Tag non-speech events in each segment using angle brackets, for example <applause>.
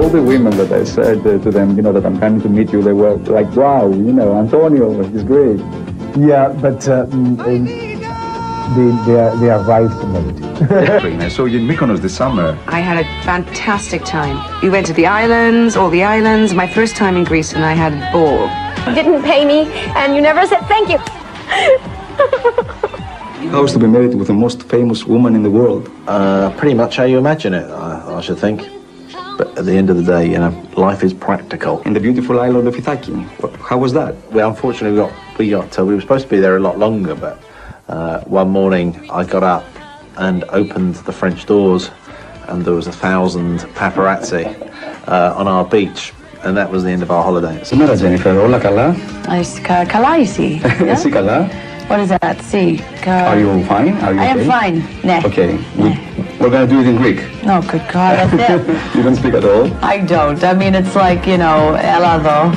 all the women that I said uh, to them, you know, that I'm coming to meet you, they were like, wow, you know, Antonio, he's great. Yeah, but uh, mm, um, they, they, are, they are right late. I saw you in Mykonos this summer. I had a fantastic time. We went to the islands, all the islands, my first time in Greece, and I had a ball. You didn't pay me, and you never said thank you. I How is to be married with the most famous woman in the world? Uh, pretty much how you imagine it, I, I should think. But at the end of the day, you know, life is practical. In the beautiful island of Itaki, how was that? Well, unfortunately, we got we got we were supposed to be there a lot longer, but uh, one morning I got up and opened the French doors, and there was a thousand paparazzi uh, on our beach. And that was the end of our holiday. So, Mera Jennifer, hola kala. Kala, you see. Kala. What is that? Si. Are you fine? Are you I am fine. Okay we're gonna do it in Greek. No, good God. That's it. <laughs> You don't speak at all. I don't. I mean, it's like, you know, Elado.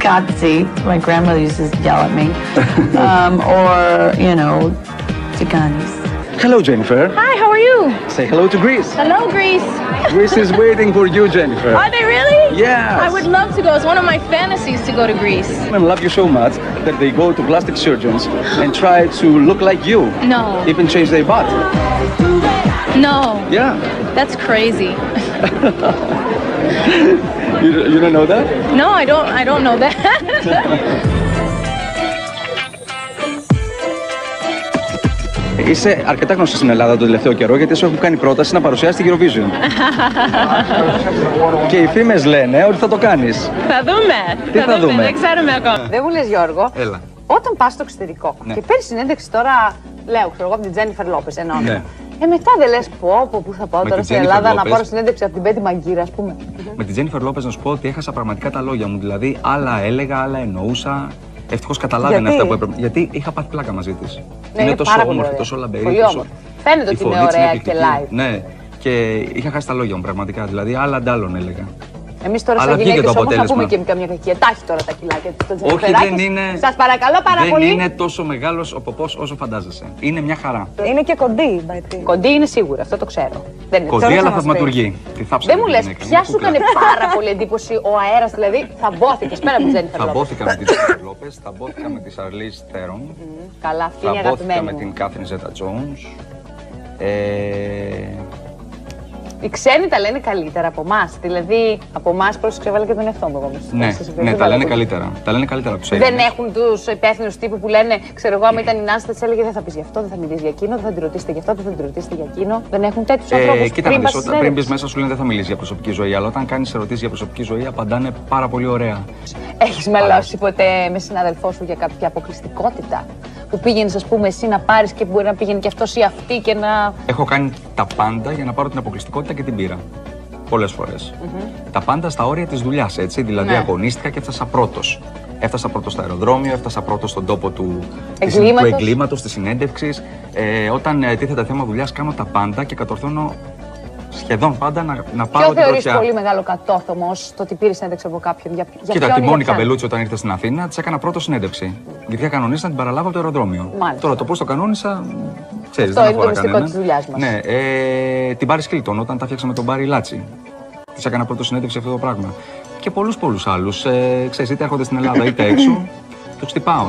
Katsi. <laughs> My grandmother used to yell at me. <laughs> um, or, you know, Tsiganis. Hello, Jennifer. Hi, how are you? Say hello to Greece. Hello, Greece. Greece is waiting for you, Jennifer. Are they really? Yes. I would love to go. It's one of my fantasies to go to Greece. Women love you so much that they go to plastic surgeons and try to look like you. No. Even change their butt. No, Yeah. that's crazy. <laughs> You, you don't know that? No, I don't. I don't know that. <laughs> Είσαι αρκετά γνωστή στην Ελλάδα τον τελευταίο καιρό γιατί σου έχουν κάνει πρόταση να παρουσιάσεις τη Eurovision. <laughs> και οι φήμες λένε ότι θα το κάνεις. θα δούμε. Τι θα δούμε; Δεν ξέρουμε ακόμα. Δεν μου λες Γιώργο, Έλα. όταν πας στο εξωτερικό Ναι. και παίρνει συνέντευξη τώρα, λέω, ξέρω εγώ από την Τζένιφερ Λόπες εννοώ. Ναι. Ε, μετά δεν λες πω, πω, πού θα πάω Με τώρα την στην Jennifer Ελλάδα να Lopez. πάρω συνέντευξη από την Πέτη Μαγκύρα, ας πούμε. Με την Τζένιφερ Λόπες να σου πω ότι έχασα πραγματικά τα λόγια μου. Δηλαδή, άλλα έλεγα, άλλα εννοούσα. Ευτυχώς καταλάβαινε Γιατί; αυτά που έπρεπε. Γιατί είχα πάθει πλάκα μαζί της. Ναι, είναι τόσο πάρα πολύ όμορφη, ωραία. τόσο λαμπερή. Πολύ τόσο- όμορφη. Φαίνεται Η ότι είναι φωνή της ωραία και εκπληκτική. live. Ναι. Και είχα χάσει τα λόγια μου πραγματικά. Δηλαδή, άλλα αντάλλων έλεγα. Εμείς τώρα, Αλλά σαν βγήκε γυναίκες, το όμως θα αποτέλεσμα. πούμε και καμιά κακία. Τα έχει τώρα τα κιλάκια του το Όχι, Τζενιφεράκη. δεν είναι. Σας παρακαλώ πάρα δεν πολύ. είναι τόσο μεγάλος ο ποπό όσο φαντάζεσαι. Είναι μια χαρά. Είναι και κοντή. Κοντή είναι σίγουρα, αυτό το ξέρω. Δεν είναι. Κοντή Τώρα αλλά θα μας θαυματουργή. Τι θάψα Δεν μου την λες, γυναίκα, ποια είναι σου κούκλα. έκανε πάρα πολύ εντύπωση ο αέρας, δηλαδή θα μπόθηκε πέρα από την Τζένιφερ Θα Λόπες. μπόθηκα με την Τζένιφερ Λόπες, θα μπόθηκα με τη Σαρλί Θέρον, Καλά, αυτή είναι θα η μπόθηκα αγαπημένη με μου. την Κάθριν Ζέτα Τζόουνς. Ε, Οι ξένοι τα λένε καλύτερα από εμάς. Δηλαδή, από εμάς πρόσεξε, έβαλα και τον εαυτό μου εγώ μέσα. ναι, Σας ναι, ευχαριστώ τα λένε πολύ. καλύτερα. Τα λένε καλύτερα από τους Δεν έχουν τους υπεύθυνους τύπου που λένε, ξέρω εγώ, άμα ήταν η Νάνση, θα της έλεγε δεν θα πεις γι' αυτό, δεν θα μιλήσεις για εκείνο, δεν θα την ρωτήσετε γι' αυτό, δεν θα την ρωτήσετε για εκείνο. Δεν έχουν τέτοιους ανθρώπους Ε, κοίτα να πριν δεις, πας όταν πριν μπεις συνέντευξη. μέσα σου λένε δεν θα μιλήσεις για προσωπική ζωή, αλλά όταν κάνεις ερωτήσεις για προσωπική ζωή απαντάνε πάρα πολύ ωραία. Έχεις μαλώσει ποτέ με συναδελφό σου για κάποια αποκλειστικότητα; Που πήγαινες, ας πούμε, εσύ να πάρεις και μπορεί να πήγαινε και αυτός ή αυτή και να. Έχω κάνει τα πάντα για να πάρω την αποκλειστικότητα και την πήρα. Πολλές φορές. Τα πάντα στα όρια της δουλειάς, έτσι. Δηλαδή, Ναι. αγωνίστηκα και έφτασα πρώτος. Έφτασα πρώτος στο αεροδρόμιο, έφτασα πρώτος στον τόπο του της- Εγκλήματος. του εγκλήματος, της συνέντευξης. Ε, όταν ε, τίθεται θέμα δουλειάς, κάνω τα πάντα και κατορθώνω σχεδόν πάντα να, να πάρω Ποιο την θεωρείς πρωτιά. πολύ μεγάλο κατόρθωμα ως το ότι πήρες συνέντευξη από κάποιον; Για, για Κοίτα, ποιον τη ή Μόνικα για ποιον; Μπελούτσι όταν ήρθε στην Αθήνα, της έκανα πρώτο συνέντευξη. Γιατί είχα κανονίσει να την παραλάβω από το αεροδρόμιο. Μάλιστα. Τώρα το πώς το κανόνισα, ξέρεις, Αυτό δεν είναι το αφορά μυστικό κανέναν. της δουλειάς μας. Ναι, ε, την Πάρη Κλίτον όταν τα φτιάξαμε τον Μπάρι Λάτσι. Της έκανα πρώτο συνέντευξη αυτό το πράγμα. Και πολλούς πολλούς άλλους. Ε, ξέρεις, είτε έρχονται στην Ελλάδα είτε έξω, <coughs> τους χτυπάω.